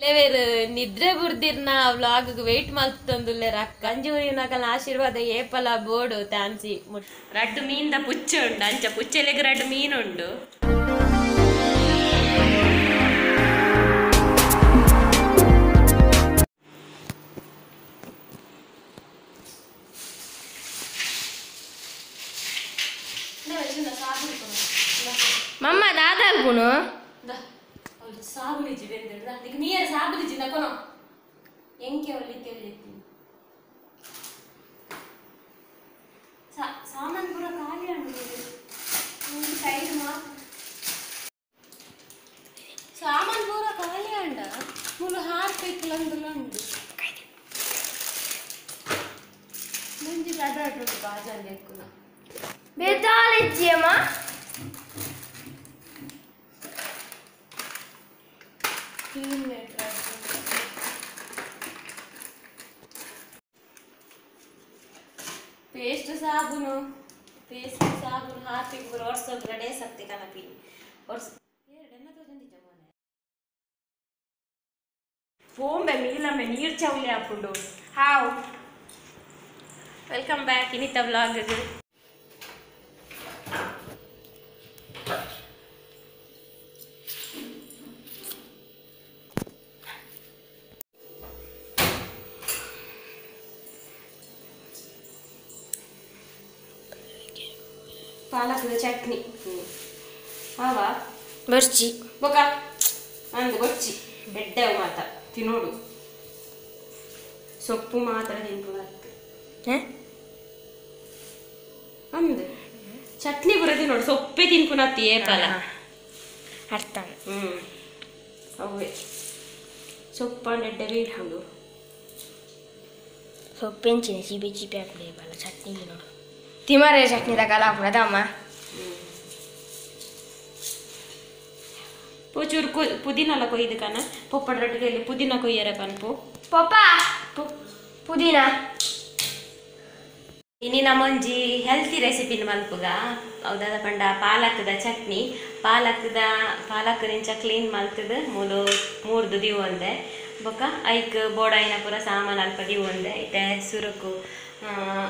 ಕೆಲವೇರು ನಿದ್ರೆ ಬುರ್ದಿರ್ನ vlog weight ಮಲ್ತೊಂದುಲ್ಲೆ ರಕ್ಕ. ಅಂಜೂರಿನಕಲ ಆಶೀರ್ವಾದ ಏಪಲ ಬೋಡು ತಾನ್ಸಿ ರಡ್ಡು ಮೀನ್ದ ಪುಚ್ಚ ಉಂಡು. ಅಂಚ ಪುಚ್ಚೆಲೆಗ್ ರಡ್ಡು ಮೀನುಂಡು ಮಮ್ಮ ದಾದಾಲ್ಗುನು ಸಾಬುಲಿಜಿ ಬೆಂದಿಡ್ದ ಅದಕ್ಕೆ ನೀರ ಸಾಬುಲಿಜಿ ನಕೊನೋ ಎಂಕೆ ಒಲಿಕ್ಕೆ ಒಲಿತೀನಿ ಸಾಮಾನು ಪೂರ ಖಾಲಿ ಉಂಟು ಒಂದು ಸೈಡ್ ಮಾತ್ರ ಸಾಮಾನು ಪೂರ ಖಾಲಿ ಅಂಡ ಮುಲು ಹಾರ್ಪೈಕ್ಲಂದುಲ ಉಂಡು ಮುಂಜಿ ಅಡ್ಡು ಬಾಜಾಲಿ ఎక్కువ ಬೇತಾಳಿಜ್ಜಿಯಮ್ಮ ಕ್ಲೀನ್ ಲೆಟರ್ ಪೇಸ್ಟ್ ಸಾಬೂನು ಪೇಸ್ಟ್ ಸಾಬೂನು ಹಾಕಿ ಪೂರ ಒರ್ಸೋದು ರೆಡಿ ಸಕ್ತಿ ಕನಪಿ ಒರ್ಸ್ ಎರಡೆನ್ನ ತೋಜಂದಿ ಜಮಾನೆ ಫೋಂಬೆ ಮೀಲಮ್ಮೆ ನೀರು ಚೌಲಿ ಹಾಕೊಂಡು ಹಾವು ವೆಲ್ಕಮ್ ಬ್ಯಾಕ್ ಇನಿತ ವ್ಲಾಗ್ಗೆ ಪಾಲಕದ ಚಟ್ನಿ ಹಾವ ಬರ್ಚಿ ಬೊಕ ಅಂದು ಗೊಚ್ಚಿ ಬೆಡ್ಡೆವು ಮಾತ ತಿನ್ನೋಡು ಸೊಪ್ಪು ಮಾತ್ರ ತಿನ್ಕೊಂಡು ಅಂದು ಚಟ್ನಿ ಬರೋದು ನೋಡು ಸೊಪ್ಪೆ ತಿನ್ಕೊಳತ್ತಿ ಏಪಲ ಅರ್ಥ ಹ್ಞೂ ಅವೇ ಸೊಪ್ಪಂಡೆಡ್ಡೆ ಬೀಳ್ಕೊಂಡು ಸೊಪ್ಪೆಂಚಿನ ಸಿಬಿ ಚಿಪಿ ಹಾಕುದೇ ಬಲ್ಲ ಚಟ್ನಿ ನೋಡು ತಿಮರೆ ಚಟ್ನಿ ತಗಲ ಹಾಕುದಮ್ಮ ಪೂಚೂರು ಕು ಪುದೀನಲ ಕೊಯ್ದು ಕನ ಪೊಪ್ಪಡ ರೊಟ್ಟಿಗೆಯಲ್ಲಿ ಪುದೀನ ಕೊಯ್ಯರ ಪನ್ಪು ಪಪ್ಪ ಪುದೀನ ಇನಿ ನಮ್ಮೊಂಜಿ ಹೆಲ್ತಿ ರೆಸಿಪಿನ ಮಲ್ಪುಗ ಹೌದಾದ ಪಂಡ ಪಾಲಕ್ದ ಚಟ್ನಿ ಪಾಲಕ್ದ ಪಾಲಕ್ ರಿಂಚ ಕ್ಲೀನ್ ಮಲ್ತದ ಮೂಲು ಮೂರ್ದು ದಿವು ಒಂದೆ ಬೊಕ ಐಕ್ ಬೋಡಾಯಿನ ಪೂರ ಸಾಮಾನು ಅಲ್ಪ ದಿವು ಒಂದೆ ಇತ್ತೆ ಸುರುಕು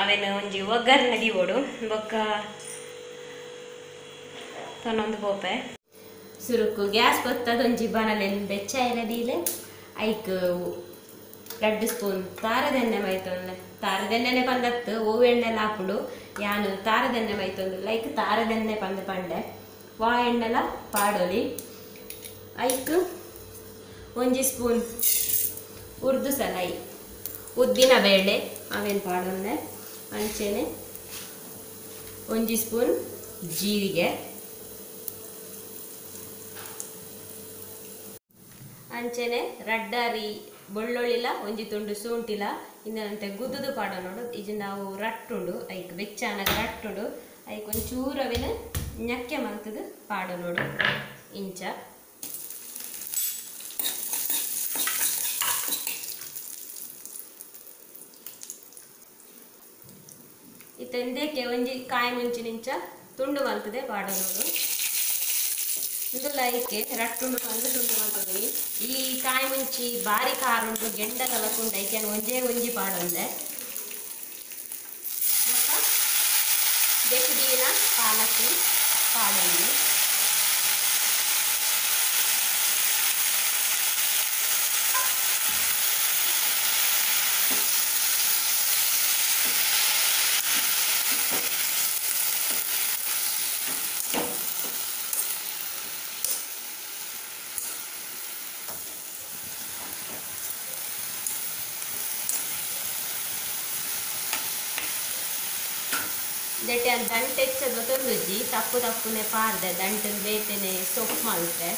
ಅವೆನ ಒಂಜಿ ಒಗ್ಗರ್ನ ದಿವೋಡು ಬೊಕ್ಕ ತೊನ್ನೊಂದು ಪೋಪೆ ಸುರುಕು, ಗ್ಯಾಸ್ ಬೊತ್ತದ ಒಂಜಿ ಬಾಣಲೆನ್ ಬೆಚ್ಚ ಇರದೀಲೆ ಐಕ್, ಎರಡು ಸ್ಪೂನ್ ತಾರದೆಣ್ಣೆ ಮೈತೊಂದು ತಾರದೆಣ್ಣೆನೆ ಪಂದತ್ತು, ಓವು ಎಣ್ಣೆಲ್ಲ ಹಾಕೊಂಡು ಯಾನು ತಾರದೆಣ್ಣೆ ಮೈತೊಂದು ಲೈಕ್ ತಾರದೆಣ್ಣೆ ಪಂದ ಪಂಡೆ. ವಾ ಎಣ್ಣೆಲ ಪಾಡೋಲಿ. ಐಕ್, ಒಂಜಿ ಸ್ಪೂನ್ ಉರ್ದು ಸಲೈ. ಉದ್ದಿನ ಬೇಳೆ. ಅವೇನು ಪಾಡೊಂದೆ ಅಂಚೆನೆ ಒಂಜಿ ಸ್ಪೂನ್ ಜೀರಿಗೆ. ಅಂಚೆನೆ ರಡ್ಡಾರಿ ಬೆಳ್ಳುಳ್ಳಿಲ ಒಂಜಿ ತುಂಡು ಸೂಂಟಿಲ ಇನ್ನಂತೆ ಗುದ್ದುದು ಪಾಡ ನೋಡು. ಇದು ನಾವು ರಟ್ಟುಂಡು, ಐಕ್ ಬೆಚ್ಚಾನಾಗ ರಟ್ಟುಂಡು, ಐಕ್ ಒಂಚೂರವಿನ ñಕ್ಕೆ ಮಲ್ತದು ಪಾಡ ನೋಡು. ಇಂಚ. ಇತ್ತೆಂದೇಕೆ ಒಂಜಿ ಕಾಯಿ ಮುಂಚಿನಿಂಚ ತುಂಡು ಮಲ್ತದೆ ಪಾಡ ನೋಡು ಇದು ಲೈಕೆ ರಟ್ಟುಂಡು ಪಂದು ತುಂಡು ಮಾಡ್ತದೆ ಈ ಕಾಯಿ ಮುಂಚಿ ಬಾರಿ ಕಾರುಂಡು ಗೆಂಡ ಕಲಕುಂಡು ಐಕೆ ಒಂದೇ ಒಂಜಿ ಪಾಡೊಂದೆ ಬೆಕ್ಕುದೀನ ಪಾಲಕ್ ಪಾಡೊಂದು ದೆಟ್ಟೆ ಅಂತ ದಂಟೆ ಹೆಚ್ಚದ ತೊಂದುಜ್ಜಿ ತಪ್ಪು ತಪ್ಪುನೆ ಪಾರ್ದೆ ದಂಟನ ಬೇತೆನೆ ಸೊಪ್ಪು ಮಲ್ತೆ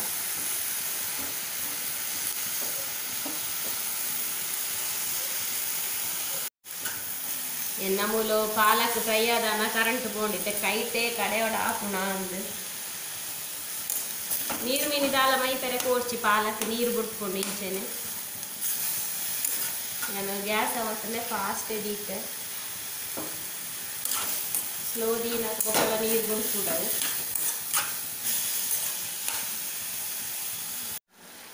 ಎನ್ನ ಮೂಲು ಪಾಲಕ್ ಫ್ರೈ ಆದಾನ ಕರೆಂಟ್ ಬೋಂಡಿತ್ತೆ ಕೈತೆ ಕಡೆಯೋಡ ಹಾಕುಣ ಅಂದು ನೀರು ಮೀನಿದಾಲ ಮೈ ಪೆರೆ ಕೋರ್ಚಿ ಪಾಲಕ್ ನೀರು ಬಿಟ್ಕೊಂಡು ಇಂಚೆನೆ ನಾನು ಗ್ಯಾಸ್ ಅವತ್ತಲ್ಲೇ ಫಾಸ್ಟ್ ಎದೀತೆ ನಾವು ಗೊಬ್ಬರ ನೀರು ಬಿಡ್ಸ್ಬಿಡೋದು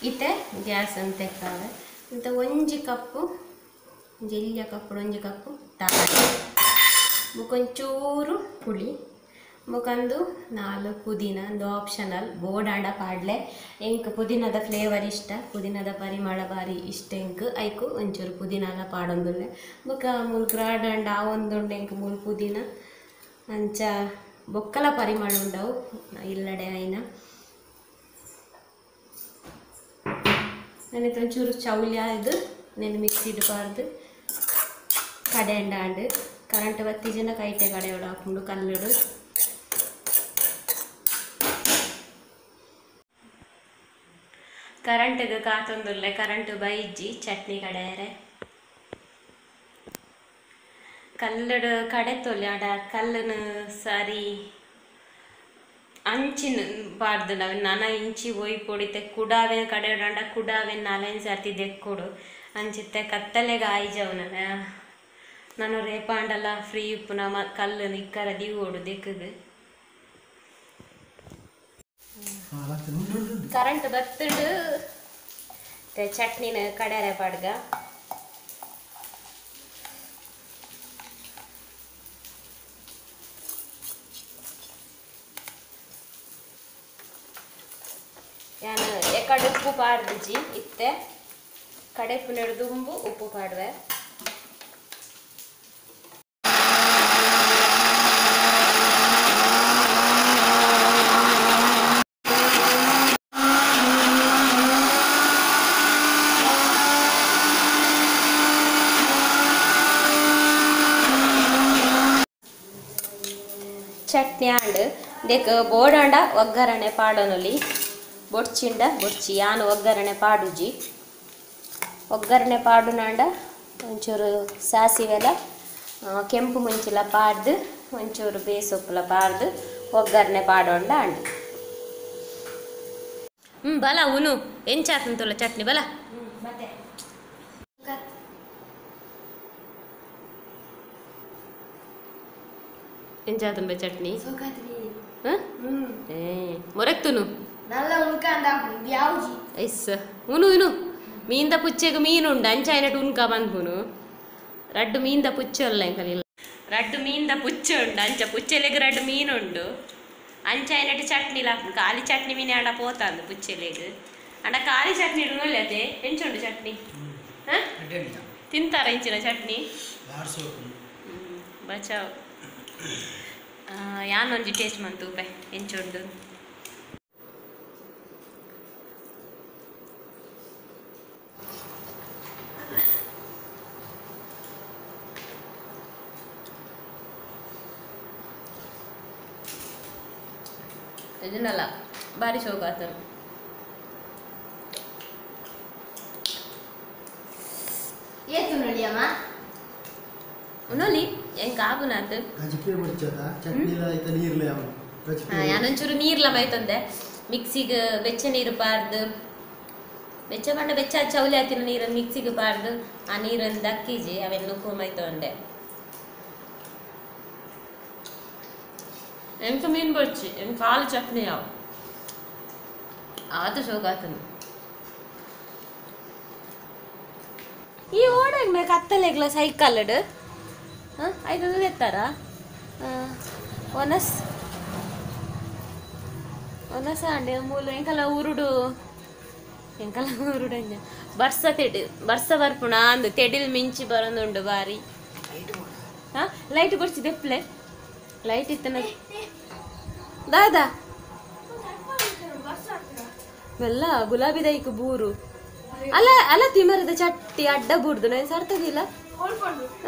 ಇತ್ತೆ, ಗ್ಯಾಸ್ ಅಂತ ಇರ್ತಾವೆ ಅಂತ ಒಂಜಿ ಕಪ್ಪು ಜಿಲ್ಯ ಕಪ್ಪು, ಒಂಜಿ ಕಪ್ಪು ತಾಯಿ ಮುಖೊಂಚೂರು ಪುಳಿ. ಮುಖಂದು ನಾಲ್ಕು ಪುದೀನ, ಒಂದು ಆಪ್ಷನಲ್ ಬೋಡಾಂಡ ಪಾಡ್ಲೆ. ಎಂಕ್ ಪುದೀನದ ಫ್ಲೇವರ್ ಇಷ್ಟ, ಪುದೀನದ ಪರಿಮಳ ಬಾರಿ ಇಷ್ಟ ಎಂಕ್. ಐಕು ಒಂಚೂರು ಪುದೀನ ಪಾಡೊಂದುಲ್ಲೆ. ಮುಖ ಮೂಲ್ ಗ್ರಾಡಂಡ ಆ ಒಂದು ಎಂಕ್ ಮುಲ್ ಪುದೀನ. ಅಂಚ ಬೊಕ್ಕಲ ಪರಿಮಳ ಉಂಡವು ಇಲ್ಲಡೆ ಐನ. ನನಗೆ ಒಂಚೂರು ಚೌಲ್ಯ ಇದು ನೆನೆ ಮಿಕ್ಸಿ ಇಡಬಾರ್ದು. ಕಡೆ ಅಂಡಾಂಡು ಕರೆಂಟ್ ಬತ್ತಿ ಜನ ಕೈಟೆ ಕಡೆ ಹಾಕೊಂಡು ಕಲ್ಲಡು. ಕರೆಂಟ್ಗೆ ಕಾತೊಂದುಲ್ಲೆ ಕರೆಂಟ್ ಬೈಜಿ ಚಟ್ನಿ ಕಡೆಯರೆ ಕಲ್ಲಡು ಕಡೆ ತೊಲೆ ಆಡ ಕಲ್ಲನ ಸಾರಿ ಅಂಚಿನ ಬಾರ್ದು ನಾವು ನನ ಇಂಚಿ ಒಯ್ ಪೊಡಿತೆ ಕುಡಾವೆ ಕಡೆ ಇಡಂಡ ಕುಡಾವೆ ನಾಲೆನ್ ಸರ್ತಿ ದೆಕ್ಕೊಡು ಅಂಚಿತ್ತೆ ಕತ್ತಲೆಗೆ ಆಯ್ಜವನ ನಾನು. ರೇಪಾಂಡಲ್ಲ ಫ್ರೀ ಉಪ್ಪು ನಮ್ಮ ಕಲ್ಲು ನಿಕ್ಕರ ದಿಗೋಡು ದೆಕ್ಕದು ಕರೆಂಟ್ ಬತ್ತುಂಡು. ಚಟ್ನಿನ ಕಡೆರೆ ಪಡ್ಗ. ಉಪ್ಪು ಪಾಡ್ದಿಜಿ ಇತ್ತೆ ಕಡೆ ಪುನರ್ ದುಂಬು ಉಪ್ಪು ಪಾಡ್ವೆ ಚಟ್ನಿ ಆಂಡ್ ದೇಕ ಬೋಡಾಂಡ ಒಗ್ಗರಣೆ ಪಾಡೊನುಲಿ ಬೊಡ್ಚಿಂಡ ಬೊಡ್ಚಿ ಯಾನು ಒಗ್ಗರಣೆ ಪಾಡುಜಿ ಒಗ್ಗರಣೆ ಪಾಡುನಾಂಡ ಒಂಚೂರು ಸಾಸಿವೆಲ ಕೆಂಪು ಮುಂಚಿಲ ಪಾಡ್ದು ಒಂಚೂರು ಬೇಸೊಪ್ಪುಲ ಪಾಡ್ದು ಒಗ್ಗರಣೆ ಪಾಡೋಂಡ ಅಂಡು ಹ್ಞೂ ಬಲ ಉನು ಎಂಚಾತಂತುಲ ಚಟ್ನಿ ಬಲ. ಎಂಚಾತಂಬೆ ಚಟ್ನಿ? ಹಾಂ? ಹ್ಮ್. ಏ ಮೊರೆಕ್ತುನು. ನಲ್ಲ ಉಳ್ಕಂಡ ಯಾವ್ಜಿ ಐಸ್ ಉನು ಇನು ಮೀಂದ ಪುಚ್ಚೆಗೆ ಮೀನುಂಡು ಅಂಚಾಯ್ನಟ್ಟು ಉನ್ಕ ಬಂದ್ಪುನು ರಡ್ಡು ಮೀಂದ ಪುಚ್ಚೊಲ್ಲ ಎಂಕಲಿಲ್ಲ ರಡ್ಡು ಮೀಂದ ಪುಚ್ಚ ಉಂಡು ಅಂಚ ಪುಚ್ಚೆಲೆಗ್ ರಡ್ಡು ಮೀನುಂಡು ಅಂಚಾಯ್ನಟ್ಟು ಚಟ್ನಿ ಲಾಪುನು ಖಾಲಿ ಚಟ್ನಿ ಮೀನೆ ಆಂಡ ಪೋತಾಂದು ಪುಚ್ಚೆಲೆಗ್ ಅಂಡ ಖಾಲಿ ಚಟ್ನಿ ಇಡುನಲ್ಲದೆ ಎಂಚುಂಡು ಚಟ್ನಿ ಹಾಂ ತಿಂತಾರ ಇಂಚಿನ ಚಟ್ನಿ ಬಚಾವ್ ಆ, ಯಾನೊಂಜಿ ಟೇಸ್ಟ್ ಮಂತು ಉಪೆ ಎಂಚುಂಡು ಚಟ್ನಿಲ ಆಯ್ತ ನೀರ್ಲೆ ಅವನು ಗಜ್ಜಿಗೆ. ಯಾನೊಂಚೂರು ನೀರ್ಲ ಬೈತಂದೆ ಮಿಕ್ಸಿಗೆ ಬೆಚ್ಚ ನೀರು ಪಾರ್ದು ಬೆಚ್ಚ ಬಂಡ ಬೆಚ್ಚ ಚೌಲಿ ಹಾಕಿನ ನೀರನ್ನು ಮಿಕ್ಸಿಗೆ ಪಾರ್ದು ಆ ನೀರನ್ನು ದಕ್ಕಿಜಿ ಅವೆಲ್ಲ ಕೂಮೈತೊಂಡೆ ಎಂಕ ಮೀನು ಬಡ್ಚಿ ಎಂಕ ಕಾಲು ಚಟ್ನಿ ಯಾವ ಆತ ಶೋಕಾತನು ಈ ಓಡಾಗ ಮೇ ಕತ್ತಲೆಗ್ಲ ಸೈಕಲ್ ಹಾಂ ಐದು ಎತ್ತಾರ ಒನಸ್ ಒನಸ ಅಂಡೆ ಮೂಲು ಎಂಕಲ ಉರುಡು ಎಂಕಲ ಉರುಡು ಅಂಜ ಬರ್ಸ ತೆಡಿ ಬರ್ಸ ಬರ್ಪುಣ ಅಂದು ತೆಡಿಲ್ ಮಿಂಚಿ ಬರೋದುಂಡು ಬಾರಿ ಹಾಂ ಲೈಟ್ ಕೊಡ್ಸಿ ದೆಪ್ಲೆ ಲೈಟ್ ಇತ್ತನ ದಾದ. ಎಲ್ಲ ಗುಲಾಬಿ ದೈಕ್ ಬೂರು. ಅಲ್ಲ ಅಲ್ಲ ತಿಮರದ ಚಟ್ಟಿ ಅಡ್ಡ ಬೂರ್ದು, ನಾನು ಸರ್ತದಿಲ್ಲ.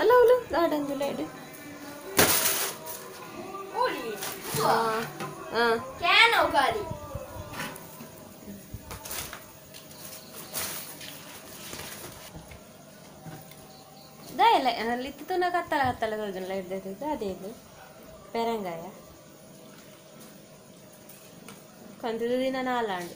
ಅಲ್ಲ ಅವಳು ಗಾರ್ಡನ್ ಲೈಡ್ ಅಲ್ಲಿ ತನಕ ಹತ್ತಲ ಹತ್ತಲ ತೋಜನ ಲೈಟ್ ಅದೇ ಇದು. ಪೆರಂಗಾಯ. అదేది పెరంగాయ కొంత తిన నాలాండు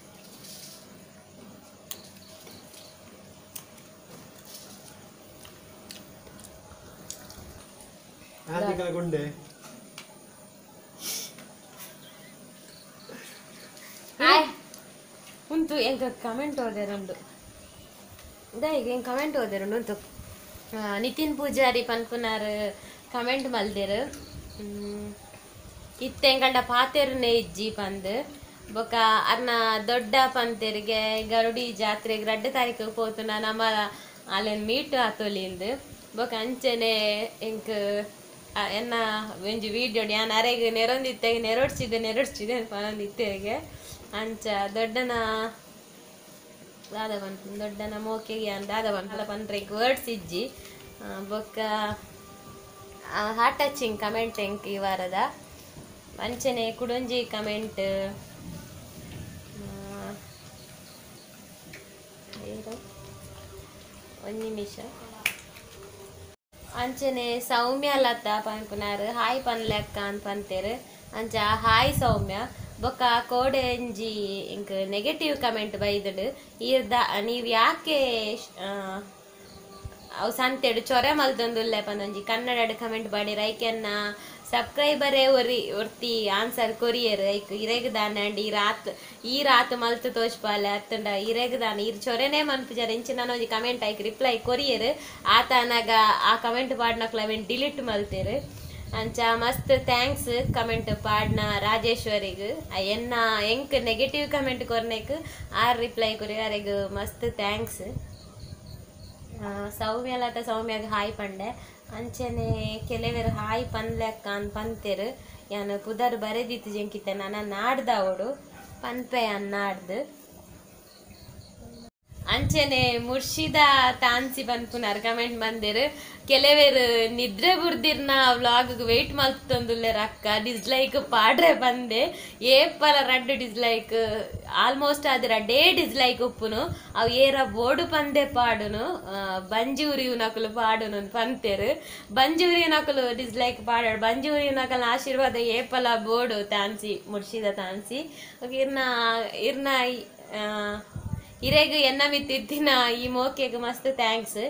ಆದಿಗಳ ಗೊಂಡೆ ಹಾಯ್ ಉಂತು ಉಂತು ಎಂಕ ಕಮೆಂಟ್ ಓದೆರುಂಡು ಇದ ಈಗ ಹೆಂಗೆ ಕಮೆಂಟ್ ಓದೆರುಂಡು ಉಂತು ಆ, ನಿತಿನ್ ಪೂಜಾರಿ ಪನ್ಪುನಾರ್ ಕಮೆಂಟ್ ಮಲ್ದೆರು ಇತ್ತೆ ಎಂಕಂಡ ಪಾತೆರ್ನೆ ಇಜ್ಜಿ ಪಂದ್ ಬೊಕ ಅರ್ನ ದೊಡ್ಡ ಪಂತೆರಿಗೆ ಗರುಡಿ ಜಾತ್ರೆಗೆ ರಡ್ಡ ತಾರೀಕು ಪೋತುನ ನಮ್ಮ ಅಲ್ಲಿ ಮೀಟ್ ಆತೊಲಿಂದು ಬೊಕ ಅಂಚನೆ ಎಂಕ್ ಎನ್ನ ಒಂಜಿ ವೀಡಿಯೋ ಯಾನ್ ಅರೆಗೆ ನೆರೊಂದಿತ್ತೆ ನೆರೊಡ್ಸಿದ್ದೆ ನೆರೊಡ್ಸಿದ್ದೆ ಪನೊಂದಿತ್ತೆಗೆ ಅಂಚ ದೊಡ್ಡನ ದಾದ ಬಂತು ದೊಡ್ಡನ ಮೋಕೆಗೆ ಅನ್ ದಾದ ಪನ್ಪಲ ಪನ್ರೆಗ್ ವರ್ಡ್ಸ್ ಇಜ್ಜಿ. ಬೊಕ್ಕ ಹಾರ್ಟ್ ಟಚಿಂಗ್ ಕಮೆಂಟ್ ಎಂಕ್ ಈ ವಾರದ. ಅಂಚನೆ ಕುಡೊಂಜಿ ಕಮೆಂಟ್ ಒಂದು ನಿಮಿಷ. ಅಂಚನೆ ಸೌಮ್ಯ ಲತಾ ಪನ್ಪುನಾರು ಹಾಯ್ ಪನ್ಲೆಕ್ಕ ಅಂತ ಅಂಚ ಹಾಯ್ ಸೌಮ್ಯ. ಬೊಕ್ಕ ಕೋಡೆಂಜಿ ಇಂಕ್ ನೆಗೆಟಿವ್ ಕಮೆಂಟ್ ಬೈದಡು. ಈರ್ದ ನೀವು ಯಾಕೆ ಅವು ಸಂತೆಡು ಚೊರೆ ಮಲ್ತೊಂದುಲ್ಲೆ ಪಂದೊಂಜಿ ಕನ್ನಡಡ್ ಕಮೆಂಟ್ ಬಾಡಿ ರೈಕೆನ್ನ ಕೊರಿಯರ್ ಐಕ್ ಇರೆಗ್ ದಾನ ಅಂಡ್ ಈ ರಾತ್ ಈ ರಾತ್ ಮಲ್ತು ತೋಜ್ಪಾಲೆ ಅತ್ತಂಡ ಇರೆಗ್ ದಾನ ಇರ್ ಚೊರೆನೆ ಮನ್ಪುಜಾರ ಇಂಚಿ ನಾನು ಒಂಜಿ ಕಮೆಂಟ್ ಐಕ್ ರಿಪ್ಲೈ ಕೊರಿಯರ್. ಆತನಾಗ ಆ ಕಮೆಂಟ್ ಪಾಡ್ನಕ್ಲ ಕ್ಲವೆನ್ ಡಿಲೀಟ್ ಮಲ್ತೇರು. ಅಂಚ ಮಸ್ತ್ ಥ್ಯಾಂಕ್ಸ್ ಕಮೆಂಟ್ ಪಾಡ್ನ ರಾಜೇಶ್ವರಿಗ್. ಎನ್ನ ಎಂಕ್ ನೆಗೆಟಿವ್ ಕಮೆಂಟ್ ಕೊರ್ನೆಕ್ ಆರ್ ರಿಪ್ಲೈ ಕೊರಿಯಾರಿಗ್ ಮಸ್ತ್ ಥ್ಯಾಂಕ್ಸ್. ಆ, ಸೌಮ್ಯ ಲತ ಸೌಮ್ಯಾಗ ಹಾಯ್ ಪಂಡೆ. ಅಂಚನೆ ಕೆಲವರು ಹಾಯ್ ಪನ್ಲೆಕ್ಕ ಅನ್ ಪಂತೆರ್ ಯಾನ್ ಪುದರ್ ಬರೆದಿತ್ತು ಜಂಕಿತ್ತೆ ನನ್ನ ನಾಡ್ದವಡು ಪನ್ಪೆ ಅನ್ನಾಡ್ದು. ಅಂಚನೆ ಮುರ್ಷಿದ ತಾನ್ಸಿ ಬಂತು ಕಮೆಂಟ್ ಬಂದಿರು ಕೆಲವೇರು ನಿದ್ರೆ ಬುರ್ದಿರ್ನ ವ್ಲಾಗ್ ವೆಯ್ಟ್ ಮಲ್ತೊಂದುಲ್ಲೆ ಅಕ್ಕ ಡಿಸ್ಲೈಕ್ ಪಾಡ್ರೆ ಬಂದೆ. ಏಪಲ ರಡ್ಡು ಡಿಸ್ಲೈಕ್ ಆಲ್ಮೋಸ್ಟ್ ಅದು ರಡ್ಡೇ ಡಿಸ್ಲೈಕ್ ಉಪ್ಪುನು. ಅವು ಏರ ಬೋಡು ಪಂದೆ ಪಾಡುನು. ಆ, ಬಂಜೂರಿ ನಕಲು ಪಾಡುನು ಪಂತೇರು. ಬಂಜಿ ಬಂಜೂರಿ ನಕಲು ಡಿಸ್ಲೈಕ್ ಪಾಡಾಡು ಬಂಜೂರಿ ನಕಲ್ ಆಶೀರ್ವಾದ ಏಪಲ ಬೋಡು ತಾನ್ಸಿ ಮುರ್ಷಿದ ತಾನ್ಸಿ. ಇರ್ನ ಇರ್ನ ಇರೆಗ್ ಎನ್ನ ಮಿತ್ತಿದ್ದಿನ ಈ ಮೋಕೆಗ್ ಮಸ್ತ್ ಥ್ಯಾಂಕ್ಸ್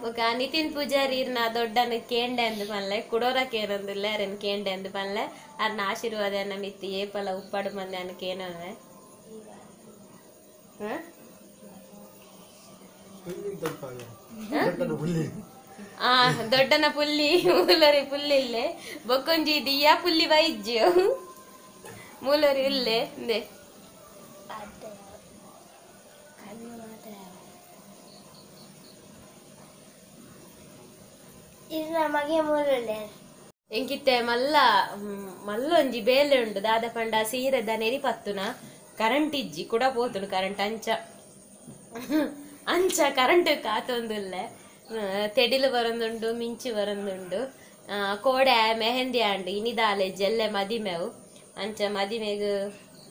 ಬೊಕ ನಿತಿನ್ ಪೂಜಾರಿ ನಾ ದೊಡ್ಡನ ಕೇಂಡೆ ಅಂದು ಪನ್ಲೆ ಕುಡೋರ ಕೇರಂದಿಲ್ಲ ಅರೇನ್ ಕೇಂಡೆ ಅಂದು ಪನ್ಲೆ ಅರ್ನ ಆಶೀರ್ವಾದ ಅನ್ನ ಮಿತ್ತಿ ಏಪಲ ಉಪ್ಪಾಡು ಮಂದೆ ಅನ್ನ ಕೇನವೆ ಹುಲ್ಲಿ. ಆ ದೊಡ್ಡನ ಪುಲ್ಲಿ ಮೂಲರಿ ಪುಲ್ಲಿಲ್ಲೆ ಬೊಕ್ಕೊಂಜಿ ದಿಯಾ ಪುಲ್ಲಿ ವೈದ್ಯ ಮೂಲರಿ ಇಲ್ಲೆ ಇಂದೆ ಮೂರಲ್ಲೇ ಎಂಕಿತ್ತೆ ಮಲ್ಲ ಮಲ್ಲೊಂಜಿ ಬೇಲೆ ಉಂಡು ದಾದ ಪಂಡ ಸೀರೆದ ನೆರಿ ಪತ್ತುನ ಕರೆಂಟ್ ಇಜ್ಜಿ ಕೂಡ ಪೋತುನು ಕರೆಂಟ್ ಅಂಚ. ಅಂಚ ಕರೆಂಟ್ ಕಾತೊಂದುಲ್ಲೆ. ತೆಡಿಲು ಬರೊಂದುಂಡು ಮಿಂಚು ಬರೊಂದುಂಡು ಆ, ಕೋಡೆ ಮೆಹಂದಿ ಆಂಡ್ ಇನಿದಾಲೆ ಜಲ್ಲೆ ಮದಿಮೆವು. ಅಂಚ ಮದಿಮೆಗ್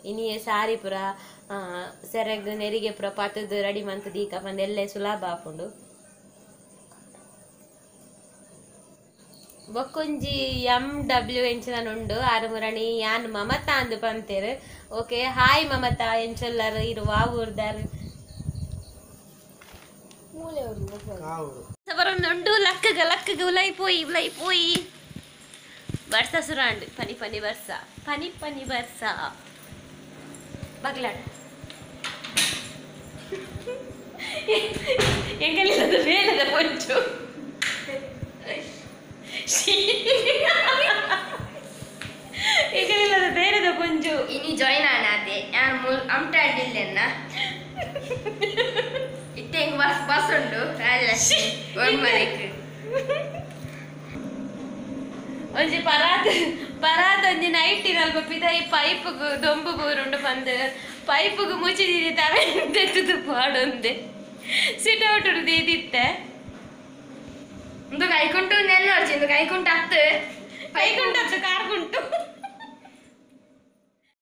ಇನಿಯೆ ಸಾರಿ ಪುರ ಸೆರಗ್ ನೆರಿಗೆ ಪುರ ಪತ್ತದು ರೆಡಿ ಮಂತ್ ದೀಕ ಬಂದು ಎಲ್ಲೆ ಸುಲಭ ಆಪುಂಡು. ಬೊಕ್ಕೊಂಜಿ ಎಂ ಡಬ್ಲ್ಯೂ ಎಂಚಿನನುಂಡು ಆರು ಮುರಣಿ ಯಾನ್ ಮಮತಾ ಅಂದು ಪಂತೇರು ಓಕೆ ಹಾಯ್ ಮಮತಾ ಎಂಚೊಲ್ಲರ್ ಇರು ವಾವೂರ್ದಾರ್ ಕಾವರು ಬರೊಂದುಂಡು ಲಕ್ಕಗ ಲಕ್ಕಗ ಉಲೈ ಪೋಯಿ ಉಲೈ ಪೋಯಿ. ಬರ್ಸ ಸುರಾಂಡ್ ಪನಿ ಪನಿ ಬರ್ಸ ಪನಿ ಪನಿ ಬರ್ಸ. ಬಗ್ಲಾಡ್. ಎಂಗಲಿಲ್ಲದ ಬೇರೆದ ಪೊಂಚು ಎಂಗಲಿಲ್ಲದ ಬೇರೆದ ಪೊಂಚು ಉಂಡು ಒಂದು ಮನೆಗೆ. ಒಂಜಿ ಪರಾತ್ ಪರಾತ್ ಒಂಜಿ ನೈಟ್ ಇರಲ್ಪ ಪಿದಾಯಿ ಈ ಪೈಪ್ಗು ದೊಂಬು ಬೂರುಂಡು ಬಂದು ಪೈಪ್ಗು ಮುಚ್ಚಿದಿರಿ ತವೆ ತೆತ್ತದು ಪಾಡೊಂದೆ ಸಿಟ್ ಔಟ್ ಉಡ್ದು ಇದಿತ್ತೆ. ಒಂದು ಕೈಕೊಂಟು ನೆಲ್ಲ ಒಂದು ಕೈಕುಂಟು ಹತ್ತು. ಕೈಕೊಂಡದ್ದು ಕಾರ್ಗುಂಟು